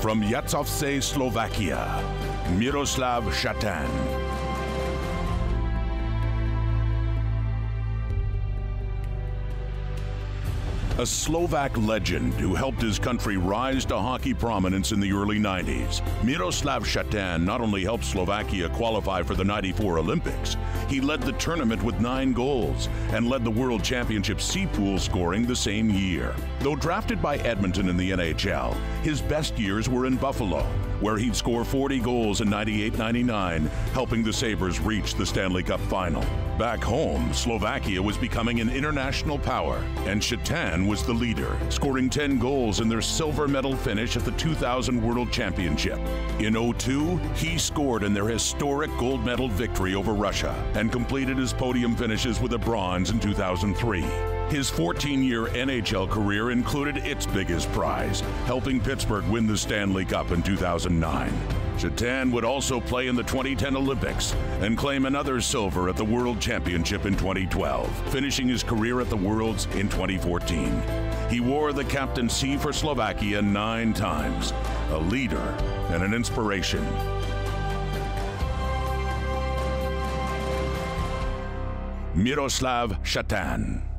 From Jacovce, Slovakia, Miroslav Šatan. A Slovak legend who helped his country rise to hockey prominence in the early 90s, Miroslav Šatan not only helped Slovakia qualify for the 94 Olympics, he led the tournament with nine goals and led the World Championship C pool scoring the same year. Though drafted by Edmonton in the NHL, his best years were in Buffalo, where he'd score 40 goals in 98 99, helping the Sabres reach the Stanley Cup final. Back home, Slovakia was becoming an international power, and Šatan was the leader, scoring 10 goals in their silver medal finish at the 2000 World Championship. In 02, he scored in their historic gold medal victory over Russia and completed his podium finishes with a bronze in 2003. His 14 year NHL career included its biggest prize, helping Pittsburgh win the Stanley Cup in 2009. Šatan would also play in the 2010 Olympics and claim another silver at the World Championship in 2012, finishing his career at the Worlds in 2014. He wore the captaincy for Slovakia nine times, a leader and an inspiration. Miroslav Šatan.